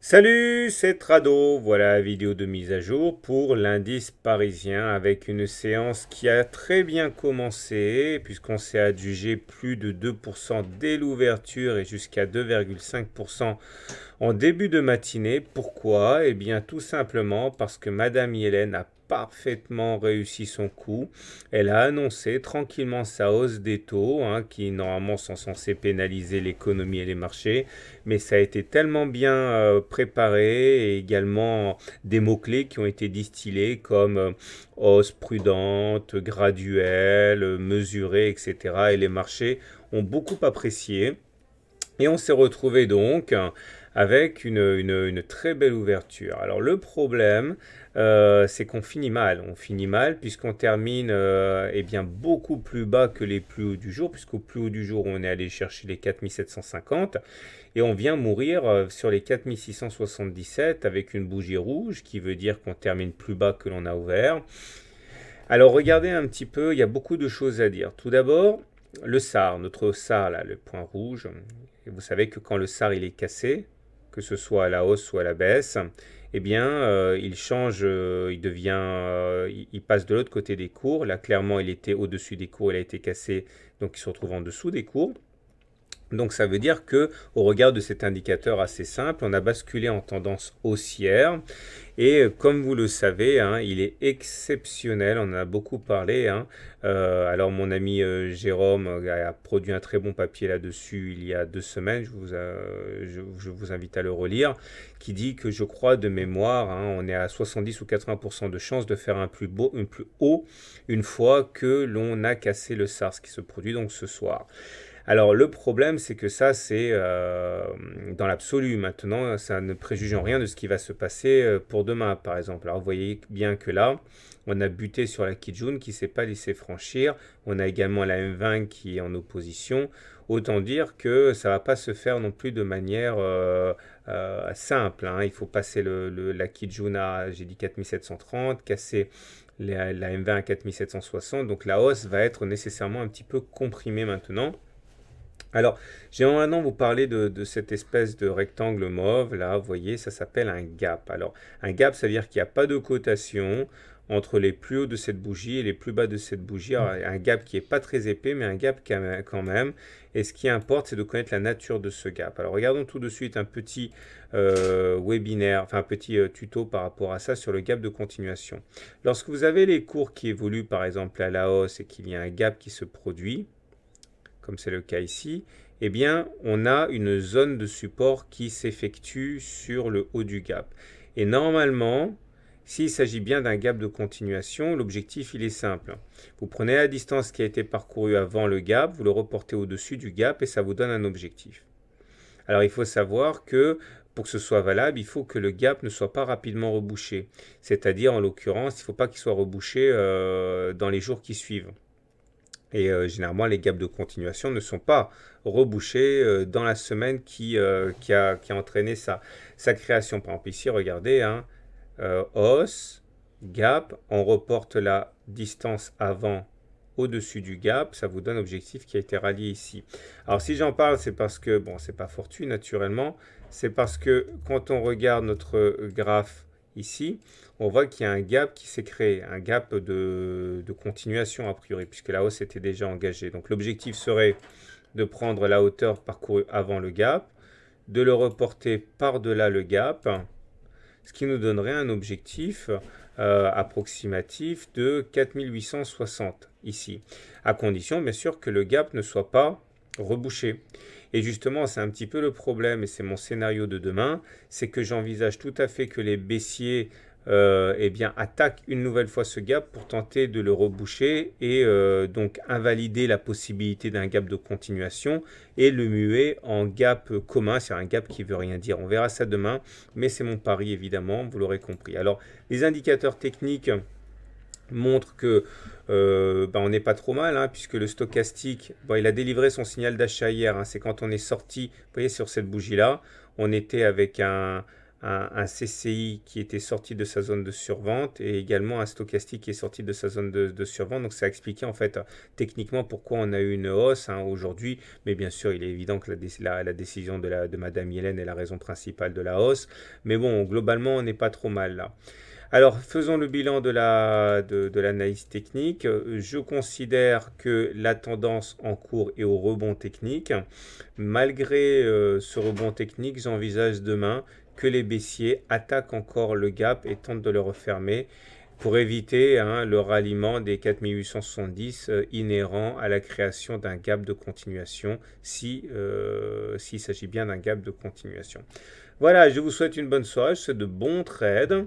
Salut, c'est Trado. Voilà la vidéo de mise à jour pour l'indice parisien avec une séance qui a très bien commencé puisqu'on s'est adjugé plus de 2% dès l'ouverture et jusqu'à 2,5% en début de matinée. Pourquoi? Eh bien tout simplement parce que Madame Yellen a parfaitement réussi son coup. Elle a annoncé tranquillement sa hausse des taux, hein, qui normalement sont censés pénaliser l'économie et les marchés, mais ça a été tellement bien euh, préparé et également des mots-clés qui ont été distillés comme euh, hausse prudente, graduelle, mesurée, etc. Et les marchés ont beaucoup apprécié. Et on s'est retrouvé donc avec une, très belle ouverture. Alors le problème, euh, c'est qu'on finit mal. On finit mal puisqu'on termine euh, eh bien, beaucoup plus bas que les plus hauts du jour, puisqu'au plus haut du jour, on est allé chercher les 4750 et on vient mourir euh, sur les 4677 avec une bougie rouge qui veut dire qu'on termine plus bas que l'on a ouvert. Alors regardez un petit peu, il y a beaucoup de choses à dire. Tout d'abord, le SAR, notre SAR là, le point rouge. vous savez que quand le SAR il est cassé, que ce soit à la hausse ou à la baisse, eh bien, euh, il change, euh, il devient, euh, il, passe de l'autre côté des cours. Là, clairement, il était au-dessus des cours, il a été cassé, donc il se retrouve en dessous des cours. Donc ça veut dire que au regard de cet indicateur assez simple, on a basculé en tendance haussière et euh, comme vous le savez, hein, il est exceptionnel, on en a beaucoup parlé. Hein. Euh, alors mon ami euh, Jérôme a produit un très bon papier là-dessus il y a deux semaines, je vous, invite à le relire, qui dit que je crois de mémoire, hein, on est à 70 ou 80% de chances de faire un plus, beau, un plus haut une fois que l'on a cassé le SARS qui se produit donc ce soir. Alors le problème, c'est que ça, c'est euh, dans l'absolu. Maintenant, ça ne préjuge en rien de ce qui va se passer euh, pour demain, par exemple. Alors vous voyez bien que là, on a buté sur la Kijun qui ne s'est pas laissé franchir. On a également la M20 qui est en opposition. Autant dire que ça ne va pas se faire non plus de manière euh, simple. Hein. Il faut passer la Kijun à, j'ai dit 4730, casser la, la M20 à 4760. Donc la hausse va être nécessairement un petit peu comprimée maintenant. Alors, j'aimerais maintenant vous parler de, cette espèce de rectangle mauve. Là, vous voyez, ça s'appelle un gap. Alors, un gap, ça veut dire qu'il n'y a pas de cotation entre les plus hauts de cette bougie et les plus bas de cette bougie. Alors, un gap qui n'est pas très épais, mais un gap quand même. Et ce qui importe, c'est de connaître la nature de ce gap. Alors, regardons tout de suite un petit euh, webinaire, enfin un petit euh, tuto par rapport à ça sur le gap de continuation. Lorsque vous avez les cours qui évoluent, par exemple, à la hausse et qu'il y a un gap qui se produit, comme c'est le cas ici, eh bien, on a une zone de support qui s'effectue sur le haut du gap. Et normalement, s'il s'agit bien d'un gap de continuation, l'objectif il est simple. Vous prenez la distance qui a été parcourue avant le gap, vous le reportez au-dessus du gap et ça vous donne un objectif. Alors il faut savoir que pour que ce soit valable, il faut que le gap ne soit pas rapidement rebouché. C'est-à-dire en l'occurrence, il ne faut pas qu'il soit rebouché euh, dans les jours qui suivent. Et euh, généralement, les gaps de continuation ne sont pas rebouchés euh, dans la semaine qui, euh, qui, a, qui, a, entraîné sa, création. Par exemple, ici, regardez, hein, os, gap, on reporte la distance avant au-dessus du gap, ça vous donne l'objectif qui a été rallié ici. Alors si j'en parle, c'est parce que, bon, c'est pas fortuit naturellement, c'est parce que quand on regarde notre graphe ici, on voit qu'il y a un gap qui s'est créé, un gap de, continuation a priori, puisque la hausse était déjà engagée. Donc l'objectif serait de prendre la hauteur parcourue avant le gap, de le reporter par-delà le gap, ce qui nous donnerait un objectif euh, approximatif de 4860 ici, à condition bien sûr que le gap ne soit pas rebouché. Et justement, c'est un petit peu le problème, et c'est mon scénario de demain, c'est que j'envisage tout à fait que les baissiers euh, eh bien, attaquent une nouvelle fois ce gap pour tenter de le reboucher et euh, donc invalider la possibilité d'un gap de continuation et le muer en gap commun, c'est un gap qui veut rien dire. On verra ça demain, mais c'est mon pari évidemment, vous l'aurez compris. Alors, les indicateurs techniques montre que euh, ben, on n'est pas trop mal, hein, puisque le stochastique, il a délivré son signal d'achat hier. Hein. c'est quand on est sorti, vous voyez, sur cette bougie-là, on était avec un, un, CCI qui était sorti de sa zone de survente et également un stochastique qui est sorti de sa zone de, survente. Donc ça expliquait en fait techniquement pourquoi on a eu une hausse hein, aujourd'hui. Mais bien sûr, il est évident que la, la, décision de, la, Madame Yellen est la raison principale de la hausse. Mais bon, globalement, on n'est pas trop mal là. Alors, faisons le bilan de l'analyse de, technique. Je considère que la tendance en cours est au rebond technique. Malgré euh, ce rebond technique, j'envisage demain que les baissiers attaquent encore le gap et tentent de le refermer pour éviter hein, le ralliement des 4870 euh, inhérents à la création d'un gap de continuation euh, s'il s'agit bien d'un gap de continuation. Voilà, je vous souhaite une bonne soirée, je de bons trades.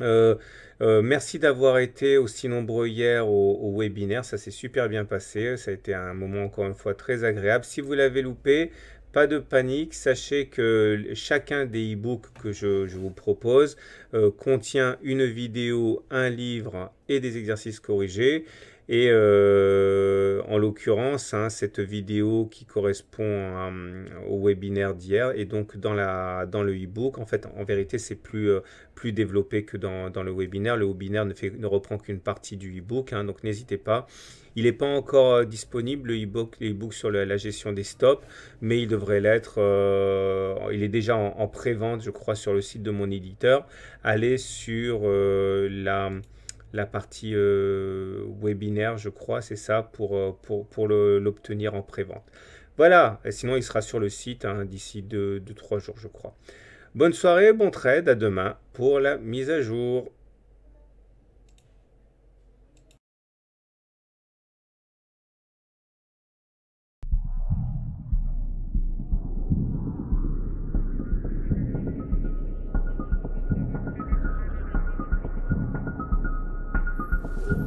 Euh, merci d'avoir été aussi nombreux hier au, au webinaire, ça s'est super bien passé, ça a été un moment encore une fois très agréable. Si vous l'avez loupé, pas de panique, sachez que chacun des e-books que je, vous propose euh, contient une vidéo, un livre et des exercices corrigés. Et euh, en l'occurrence, hein, cette vidéo qui correspond euh, au webinaire d'hier et donc dans, la, dans le e-book, en fait, en vérité, c'est plus, euh, plus développé que dans, dans, le webinaire. Le webinaire ne, fait, ne reprend qu'une partie du e-book, hein, donc n'hésitez pas. Il n'est pas encore disponible, le e-book sur la, gestion des stops, mais il devrait l'être. il est déjà en, en pré-vente, je crois, sur le site de mon éditeur. Allez sur la la partie euh, webinaire, je crois, c'est ça, pour, euh, pour, l'obtenir en pré-vente. Voilà, sinon il sera sur le site hein, d'ici 2-3 jours, je crois. Bonne soirée, bon trade, à demain pour la mise à jour.